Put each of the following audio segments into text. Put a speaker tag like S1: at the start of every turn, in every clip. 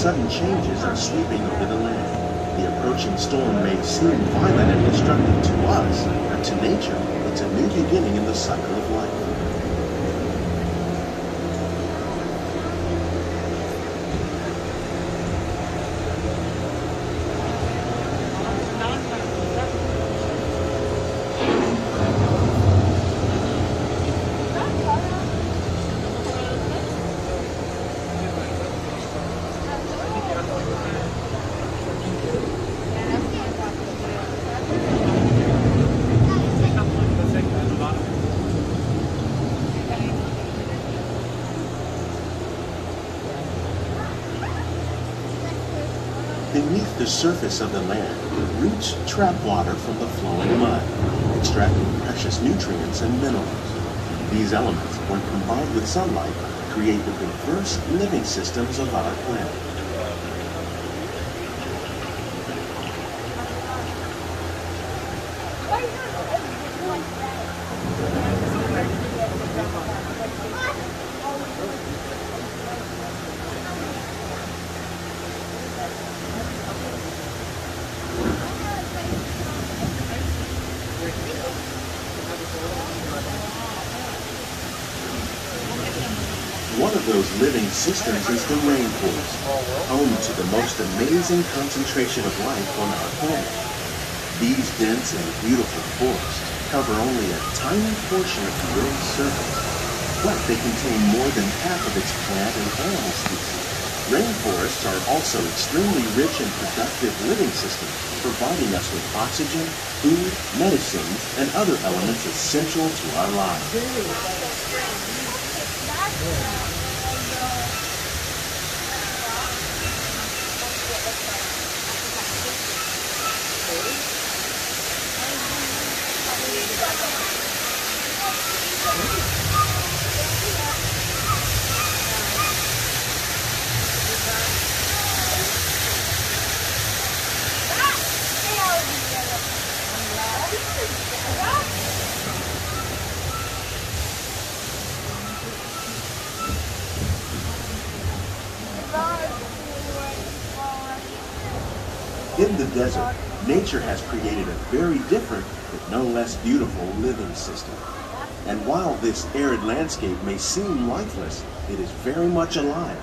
S1: sudden changes are sweeping over the land. The approaching storm may seem violent and destructive to us, but to nature, it's a new beginning in the cycle of life. Beneath the surface of the land, roots trap water from the flowing mud, extracting precious nutrients and minerals. These elements, when combined with sunlight, create the diverse living systems of our planet. Those living systems is the rainforest, home to the most amazing concentration of life on our planet. These dense and beautiful forests cover only a tiny portion of the Earth's surface, but they contain more than half of its plant and animal species. Rainforests are also extremely rich and productive living systems, providing us with oxygen, food, medicines, and other elements essential to our lives. In the desert, nature has created a very different, but no less beautiful living system. And while this arid landscape may seem lifeless, it is very much alive.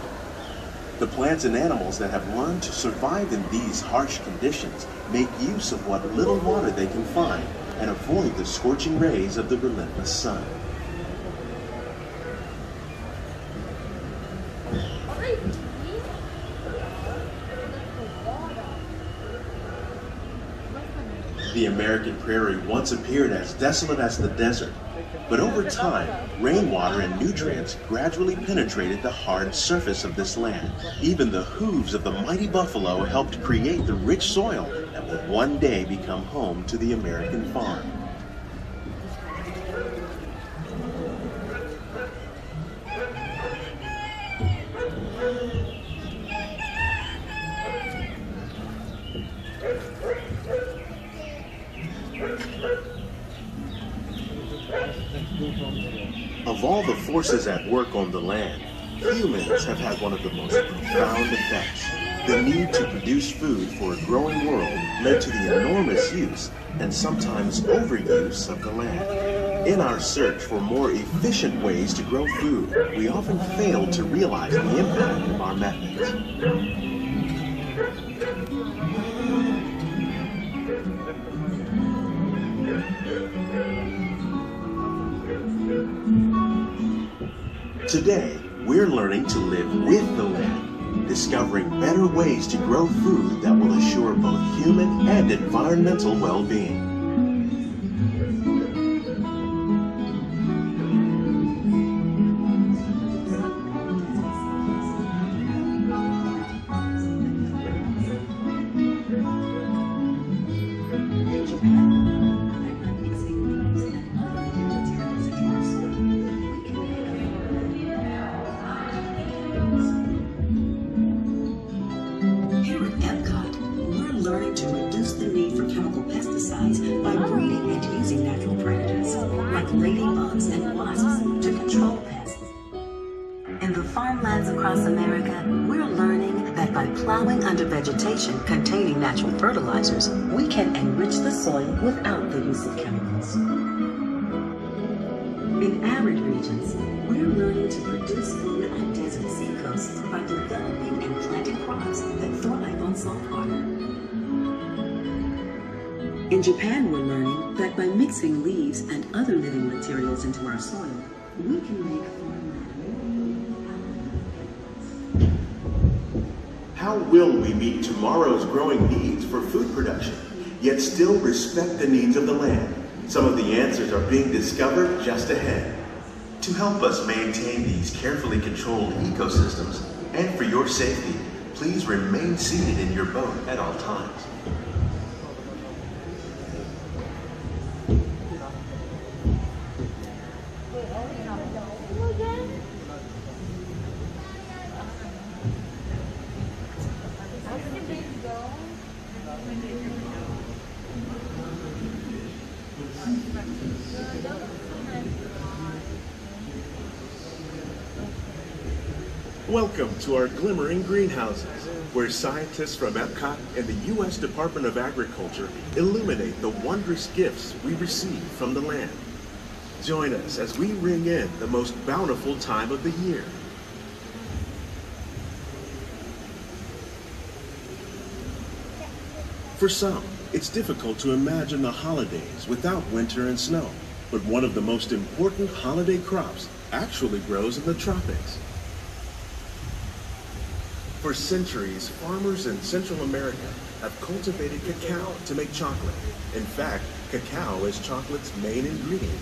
S1: The plants and animals that have learned to survive in these harsh conditions make use of what little water they can find and avoid the scorching rays of the relentless sun. The American prairie once appeared as desolate as the desert, but over time, rainwater and nutrients gradually penetrated the hard surface of this land. Even the hooves of the mighty buffalo helped create the rich soil that will one day become home to the American farm. Forces at work on the land, humans have had one of the most profound effects. The need to produce food for a growing world led to the enormous use and sometimes overuse of the land. In our search for more efficient ways to grow food, we often fail to realize the impact of our methods. Today, we're learning to live with the land, discovering better ways to grow food that will assure both human and environmental well-being.
S2: the need for chemical pesticides by breeding and using natural predators, like ladybugs and wasps, to control pests. In the farmlands across America, we're learning that by plowing under vegetation containing natural fertilizers, we can enrich the soil without the use of chemicals. In arid regions, we're learning to produce food on desert seacoasts by developing and planting crops that thrive on salt water. In Japan, we're learning that by mixing leaves and other living materials into our soil, we can make
S1: How will we meet tomorrow's growing needs for food production, yet still respect the needs of the land? Some of the answers are being discovered just ahead. To help us maintain these carefully controlled ecosystems, and for your safety, please remain seated in your boat at all times. Welcome to our glimmering greenhouses, where scientists from Epcot and the U.S. Department of Agriculture illuminate the wondrous gifts we receive from the land. Join us as we ring in the most bountiful time of the year. For some, it's difficult to imagine the holidays without winter and snow, but one of the most important holiday crops actually grows in the tropics. For centuries, farmers in Central America have cultivated cacao to make chocolate. In fact, cacao is chocolate's main ingredient.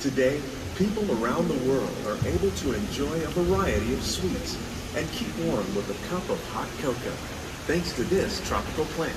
S1: Today, people around the world are able to enjoy a variety of sweets and keep warm with a cup of hot cocoa, thanks to this tropical plant.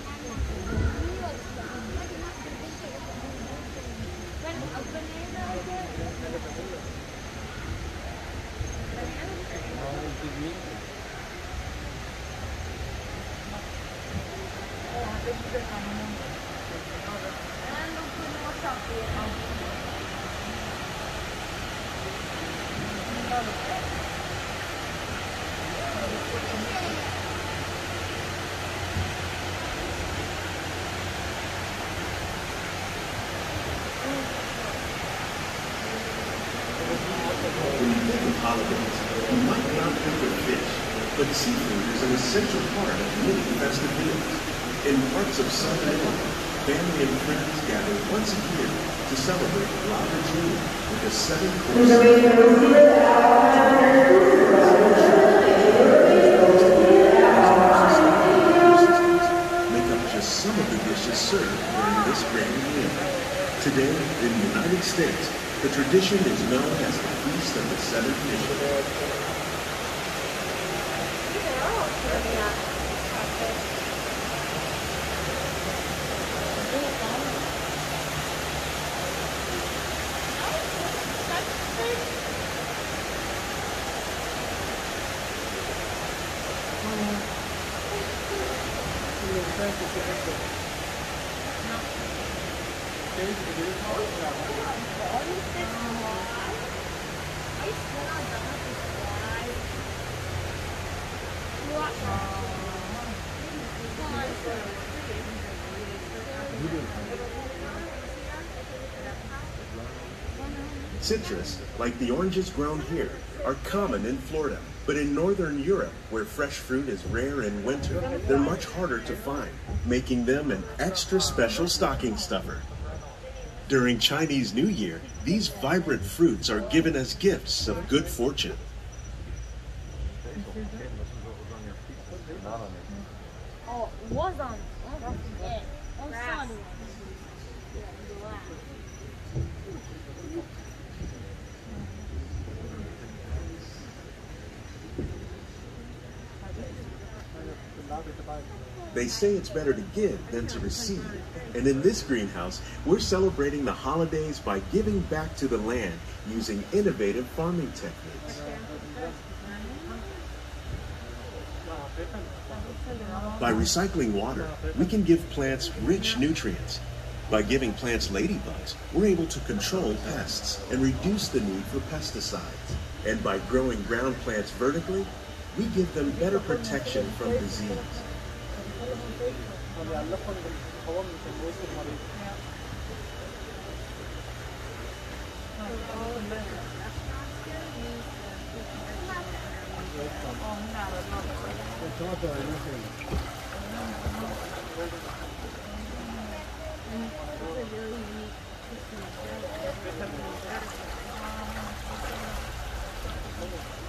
S1: seafood is an essential part of many festive meals. In parts of Southern Italy, family and friends gather once a year to celebrate La Vigilia with a seven-course make up just some of the dishes served during this grand meal. Today, in the United States, the tradition is known as the Feast of the Seven Fishes. Citrus, like the oranges grown here, are common in Florida. But in Northern Europe, where fresh fruit is rare in winter, they're much harder to find, making them an extra special stocking stuffer. During Chinese New Year, these vibrant fruits are given as gifts of good fortune. They say it's better to give than to receive. And in this greenhouse, we're celebrating the holidays by giving back to the land using innovative farming techniques. By recycling water, we can give plants rich nutrients. By giving plants ladybugs, we're able to control pests and reduce the need for pesticides. And by growing ground plants vertically, we give them better protection from disease.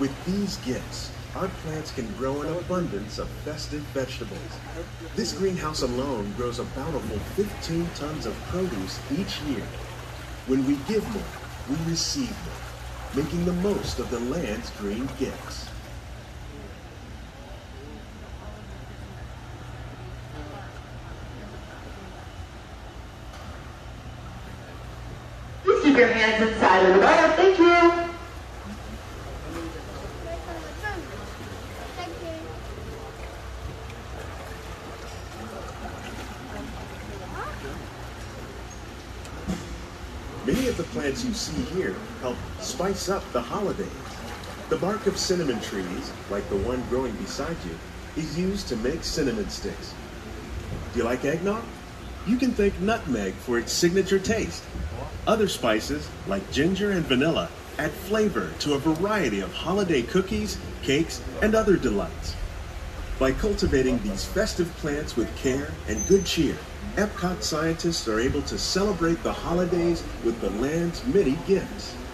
S1: With these gifts, our plants can grow an abundance of festive vegetables. This greenhouse alone grows a bountiful 15 tons of produce each year. When we give more, we receive more, making the most of the land's green gifts.
S3: Please keep your hands inside of the bar. Thank you.
S1: Many of the plants you see here help spice up the holidays. The bark of cinnamon trees, like the one growing beside you, is used to make cinnamon sticks. Do you like eggnog? You can thank nutmeg for its signature taste. Other spices, like ginger and vanilla, add flavor to a variety of holiday cookies, cakes, and other delights. By cultivating these festive plants with care and good cheer, Epcot scientists are able to celebrate the holidays with the land's many gifts.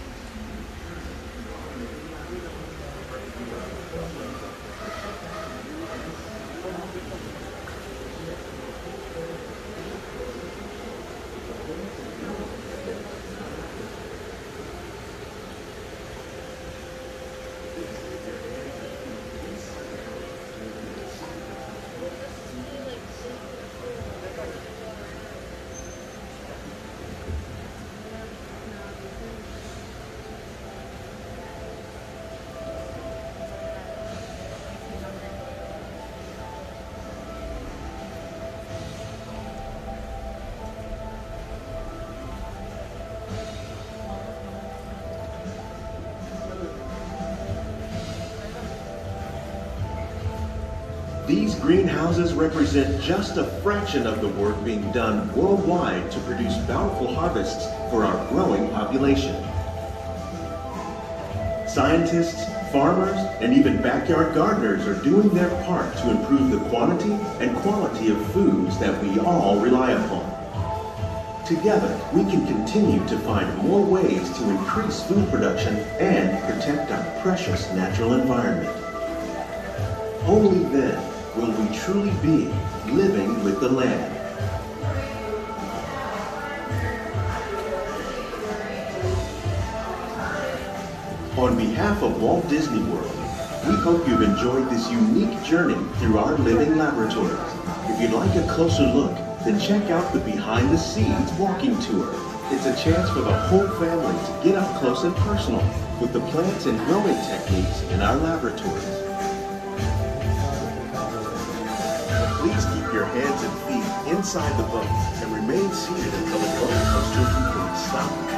S1: These greenhouses represent just a fraction of the work being done worldwide to produce bountiful harvests for our growing population. Scientists, farmers, and even backyard gardeners are doing their part to improve the quantity and quality of foods that we all rely upon. Together, we can continue to find more ways to increase food production and protect our precious natural environment. Only then truly be living with the land. On behalf of Walt Disney World, we hope you've enjoyed this unique journey through our living laboratories. If you'd like a closer look, then check out the Behind the Scenes walking tour. It's a chance for the whole family to get up close and personal with the plants and growing techniques in our laboratories. Your hands and feet inside the boat and remain seated until the roller coaster completes stop.